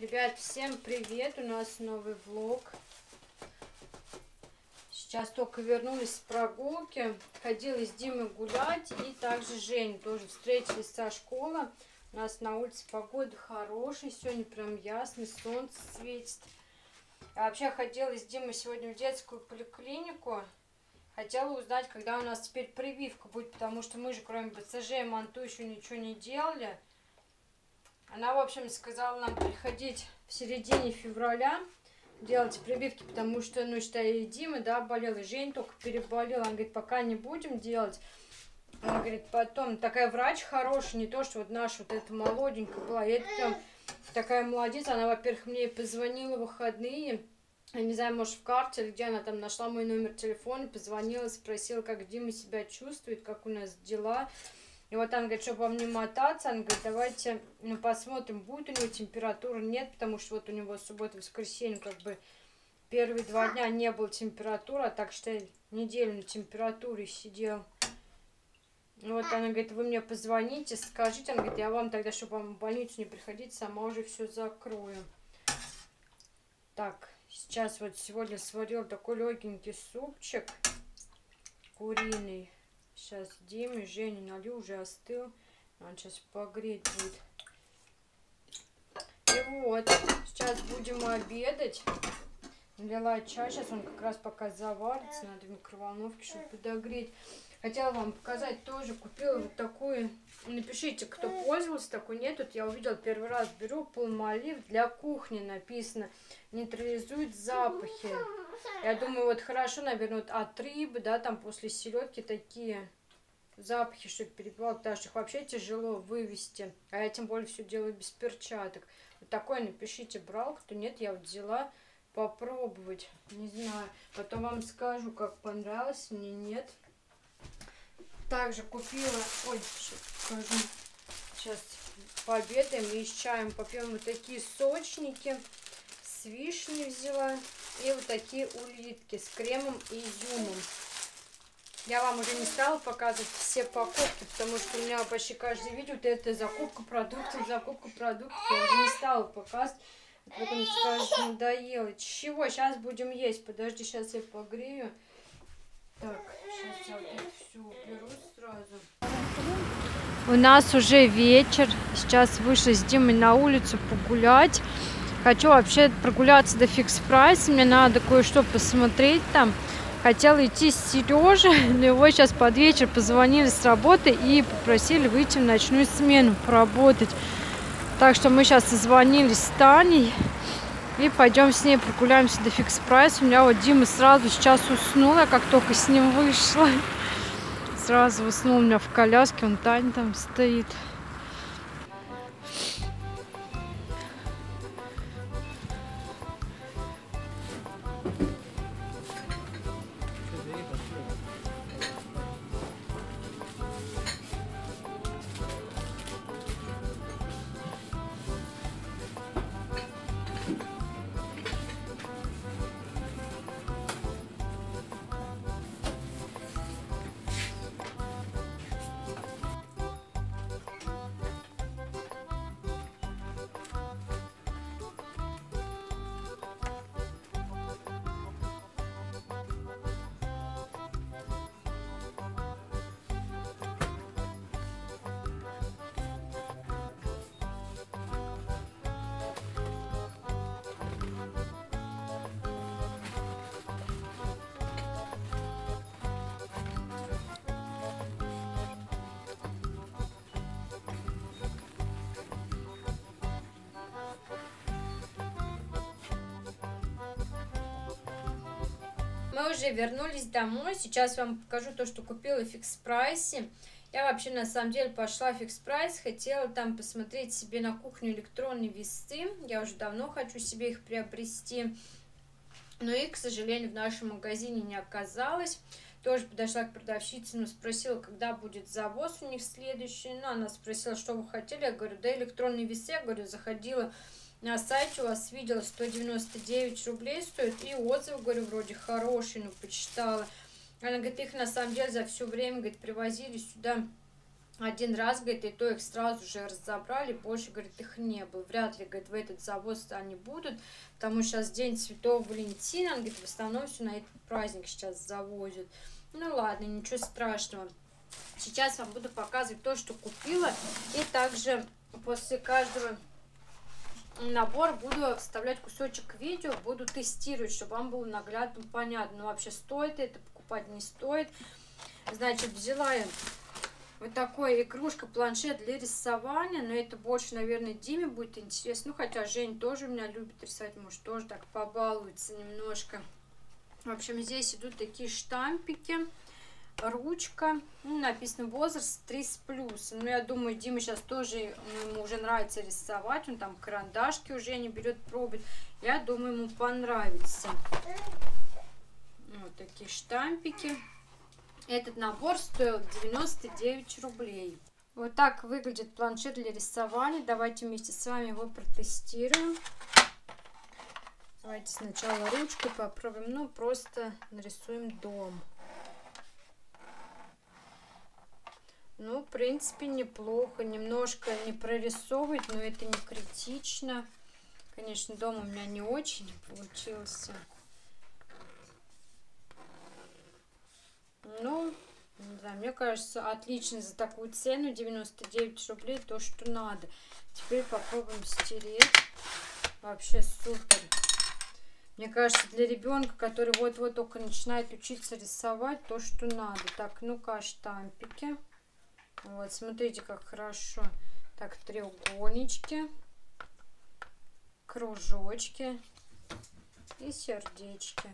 Ребят, всем привет! У нас новый влог. Сейчас только вернулись с прогулки. Ходила с Димой гулять. И также Женя тоже встретились со школы. У нас на улице погода хорошая. Сегодня прям ясно, солнце светит. Я вообще ходила с Димой сегодня в детскую поликлинику. Хотела узнать, когда у нас теперь прививка будет, потому что мы же кроме БЦЖ и МАНТУ еще ничего не делали. Она, в общем, сказала нам приходить в середине февраля делать прививки, потому что, ну, считай, Дима, да, болел, и Жень только переболела. Она говорит, пока не будем делать. Она говорит, потом, такая врач хорошая, не то, что вот наша вот эта молоденькая была. И это прям такая молодец. Она, во-первых, мне позвонила в выходные. Я не знаю, может, в карте где она там нашла мой номер телефона, позвонила, спросила, как Дима себя чувствует, как у нас дела. И вот она говорит, чтобы вам не мотаться, она говорит, давайте ну, посмотрим, будет у него температура, нет, потому что вот у него суббота, воскресенье, как бы первые два дня не было температуры, а так что неделю на температуре сидел. Вот она говорит, вы мне позвоните, скажите, она говорит, я вам тогда, чтобы вам в больницу не приходить, сама уже все закрою. Так, сейчас вот сегодня сварил такой легенький супчик куриный. Сейчас Диме, Жене налью, уже остыл. Он сейчас погреть будет. И вот, сейчас будем обедать. Налила чай, сейчас он как раз пока заварится. Надо в микроволновке, чтобы подогреть. Хотела вам показать тоже. Купила вот такую. Напишите, кто пользовался такой. Нет, тут я увидела первый раз. Беру полмолив для кухни написано. Нейтрализует запахи. Я думаю, вот хорошо, наверное, вот от рыбы, да, там после селедки такие запахи, чтобы перебивал, потому что их вообще тяжело вывести. А я тем более все делаю без перчаток. Вот такое напишите, брал, кто нет, я вот взяла попробовать. Не знаю, потом вам скажу, как понравилось, мне нет. Также купила, ой, сейчас покажу. Сейчас пообедаем и с чаем попьем вот такие сочники с вишней взяла. И вот такие улитки с кремом и изюмом. Я вам уже не стала показывать все покупки, потому что у меня почти каждое видео вот это закупка продуктов, закупка продуктов. Я уже не стала показывать. Потом скажешь, надоело. Чего? Сейчас будем есть. Подожди, сейчас я погрею. Так, сейчас я вот это все уберу сразу. У нас уже вечер. Сейчас вышла с Димой на улицу погулять. Хочу вообще прогуляться до Fix Price. Мне надо кое-что посмотреть там. Хотела идти с Сережей, но его сейчас под вечер позвонили с работы и попросили выйти в ночную смену поработать. Так что мы сейчас созвонились с Таней и пойдем с ней прогуляемся до Fix Price. У меня вот Дима сразу сейчас уснул, я как только с ним вышла. Сразу уснул у меня в коляске, он Таня там стоит. Мы уже вернулись домой. Сейчас вам покажу то, что купила в фикс прайсе. Я вообще на самом деле пошла в Fix Price, хотела там посмотреть себе на кухню электронные весы. Я уже давно хочу себе их приобрести. Но их, к сожалению, в нашем магазине не оказалось. Тоже подошла к продавщице, но спросила, когда будет завоз у них следующий. Ну, она спросила, что вы хотели. Я говорю, да электронные весы. Я говорю, заходила на сайте у вас видела 199 рублей стоит. И отзыв, говорю, вроде хороший, ну, почитала. Она говорит, их на самом деле за все время, говорит, привозили сюда один раз, говорит, и то их сразу же разобрали, больше, говорит, их не было. Вряд ли, говорит, в этот завоз они будут, потому что сейчас день Святого Валентина, он, говорит, в основном все на этот праздник сейчас завозят. Ну ладно, ничего страшного. Сейчас вам буду показывать то, что купила, и также после каждого набора буду вставлять кусочек видео, буду тестировать, чтобы вам было наглядно понятно, ну, вообще стоит это покупать, не стоит. Значит, взяла я вот такой игрушка-планшет для рисования. Но это больше, наверное, Диме будет интересно. Ну, хотя Жень тоже меня любит рисовать. Может, тоже так побалуется немножко. В общем, здесь идут такие штампики. Ручка. Ну, написано возраст 3 с плюсом. Ну, я думаю, Дима сейчас тоже, ему уже нравится рисовать. Он там карандашки уже не берет, пробует. Я думаю, ему понравится. Вот такие штампики. Этот набор стоил 99 рублей. Вот так выглядит планшет для рисования. Давайте вместе с вами его протестируем. Давайте сначала ручкой попробуем. Ну, просто нарисуем дом. Ну, в принципе, неплохо. Немножко не прорисовывать, но это не критично. Конечно, дом у меня не очень получился. Ну, знаю, мне кажется, отлично за такую цену, 99 рублей, то, что надо. Теперь попробуем стереть. Вообще супер. Мне кажется, для ребенка, который вот-вот только начинает учиться рисовать, то, что надо. Так, ну-ка, штампики. Вот, смотрите, как хорошо. Так, треугольнички, кружочки и сердечки.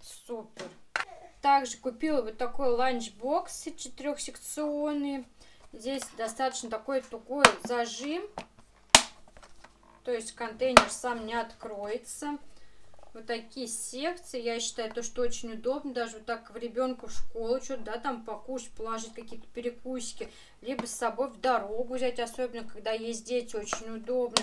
Супер. Также купила вот такой ланчбокс четырехсекционный. Здесь достаточно такой тугой зажим. То есть контейнер сам не откроется. Вот такие секции. Я считаю, то, что очень удобно. Даже вот так в ребенка в школу что-то, да, там покушать, положить какие-то перекусики. Либо с собой в дорогу взять, особенно когда есть дети, очень удобно.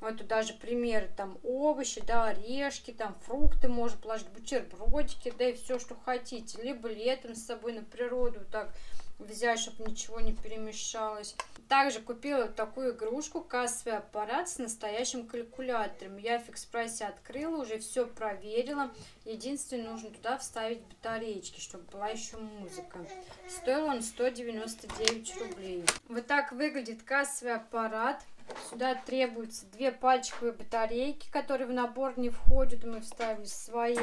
Вот даже примеры, там овощи, да, орешки, там фрукты можно положить, бутербродики, да и все, что хотите. Либо летом с собой на природу так взять, чтобы ничего не перемешалось. Также купила такую игрушку, кассовый аппарат с настоящим калькулятором. Я в фикс прайсе открыла, уже все проверила. Единственное, нужно туда вставить батареечки, чтобы была еще музыка. Стоил он 199 рублей. Вот так выглядит кассовый аппарат. Сюда требуются две пальчиковые батарейки, которые в набор не входят. Мы вставили свои.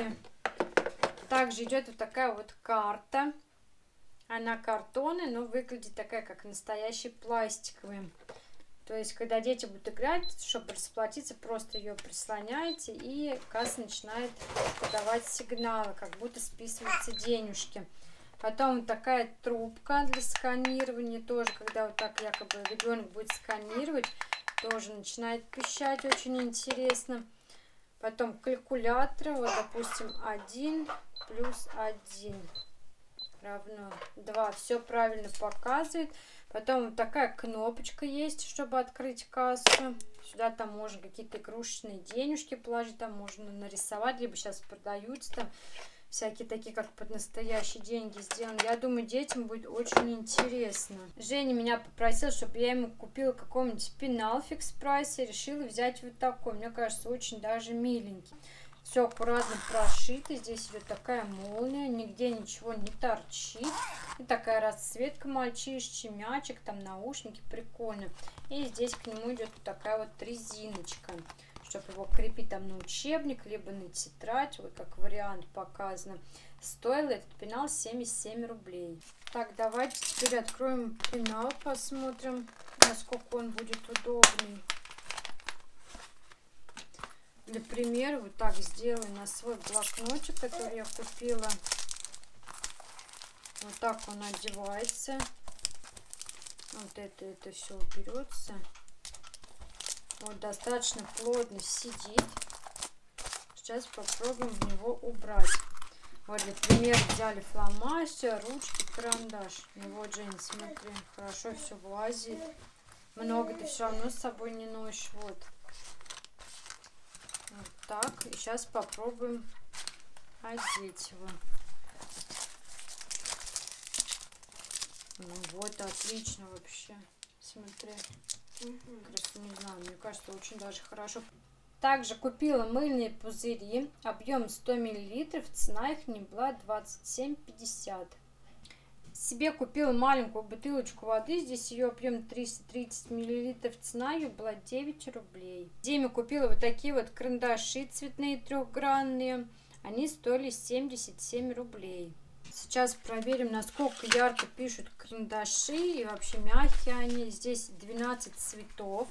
Также идет вот такая вот карта. Она картонная, но выглядит такая, как настоящий пластиковый. То есть, когда дети будут играть, чтобы расплатиться, просто ее прислоняете, и касса начинает подавать сигналы, как будто списываются денежки. Потом такая трубка для сканирования, тоже, когда вот так якобы ребенок будет сканировать, тоже начинает пищать, очень интересно. Потом калькулятор, вот, допустим, 1 плюс 1 равно 2. Все правильно показывает. Потом вот такая кнопочка есть, чтобы открыть кассу. Сюда там можно какие-то игрушечные денежки положить, там можно нарисовать, либо сейчас продаются там всякие такие, как под настоящие деньги сделаны. Я думаю, детям будет очень интересно. Женя меня попросила, чтобы я ему купила какой-нибудь пенал фикс прайсе. Решила взять вот такой. Мне кажется, очень даже миленький. Все аккуратно прошито. Здесь идет такая молния. Нигде ничего не торчит. И такая расцветка мальчишечий, мячик, там наушники. Прикольно. И здесь к нему идет такая вот резиночка чтобы его крепить там на учебник, либо на тетрадь, вот как вариант показано. Стоил этот пенал 77 рублей. Так, давайте теперь откроем пенал, посмотрим, насколько он будет удобный. Для примера вот так сделаю на свой блокнотик, который я купила. Вот так он одевается. Вот это, это все уберется. Вот достаточно плотно сидит. Сейчас попробуем в него убрать. Вот для примера взяли фломастер, ручки, карандаш. И вот, Жень, смотри, хорошо все влазит. Много ты все равно с собой не носишь. Вот. Так. И сейчас попробуем одеть его. Ну вот, отлично вообще. Смотри. Просто не знаю, мне кажется, очень даже хорошо. Также купила мыльные пузыри, объем 100 мл, цена их не была 27,50. Себе купила маленькую бутылочку воды, здесь ее объем 330 мл, цена ее была 9 рублей. Диме купила вот такие вот карандаши цветные трехгранные, они стоили 77 рублей. Сейчас проверим, насколько ярко пишут карандаши и вообще мягкие они. Здесь 12 цветов.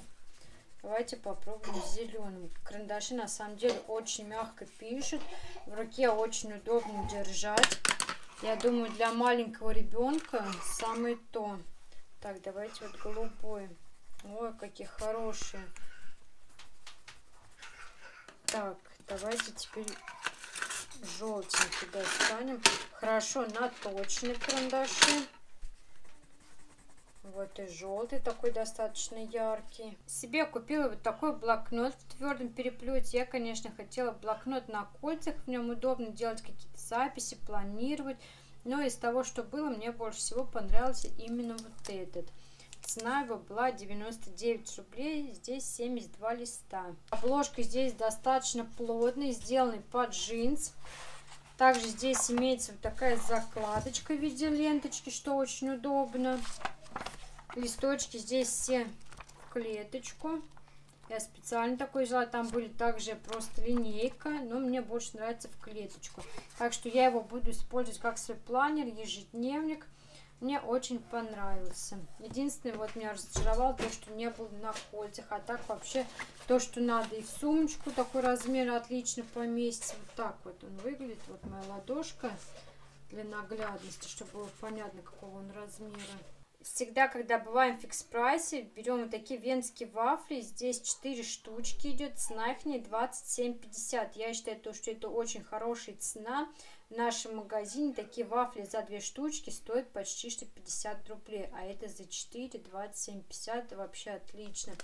Давайте попробуем зеленым. Карандаши на самом деле очень мягко пишут. В руке очень удобно держать. Я думаю, для маленького ребенка самое то. Так, давайте вот голубой. Ой, какие хорошие. Так, давайте теперь желтенький достанем. Хорошо наточены карандаши. Вот и желтый такой достаточно яркий. Себе купила вот такой блокнот в твердом переплете. Я, конечно, хотела блокнот на кольцах. В нем удобно делать какие-то записи, планировать. Но из того, что было, мне больше всего понравился именно вот этот. Цена его была 99 рублей, здесь 72 листа. Обложка здесь достаточно плотная, сделанный под джинс. Также здесь имеется вот такая закладочка в виде ленточки, что очень удобно. Листочки здесь все в клеточку. Я специально такой взяла. Там были также просто линейка, но мне больше нравится в клеточку. Так что я его буду использовать как свой планер, ежедневник. Мне очень понравился. Единственное, вот меня разочаровало то, что не был на кольцах. А так вообще то, что надо и в сумочку такой размер отлично поместится. Вот так вот он выглядит. Вот моя ладошка для наглядности, чтобы было понятно, какого он размера всегда, когда бываем в фикс прайсе, берем вот такие венские вафли. Здесь 4 штучки идет, цена их не 27,50. Я считаю, то, что это очень хорошая цена. В нашем магазине такие вафли за 2 штучки стоят почти что 50 рублей. А это за 4, 27,50. Это вообще отлично.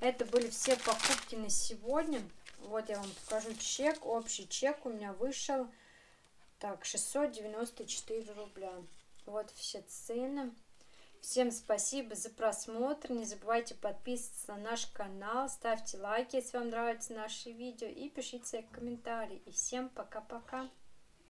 Это были все покупки на сегодня. Вот я вам покажу чек. Общий чек у меня вышел. Так, 694 рубля. Вот все цены. Всем спасибо за просмотр. Не забывайте подписываться на наш канал, ставьте лайки, если вам нравятся наши видео и пишите комментарии. И всем пока-пока.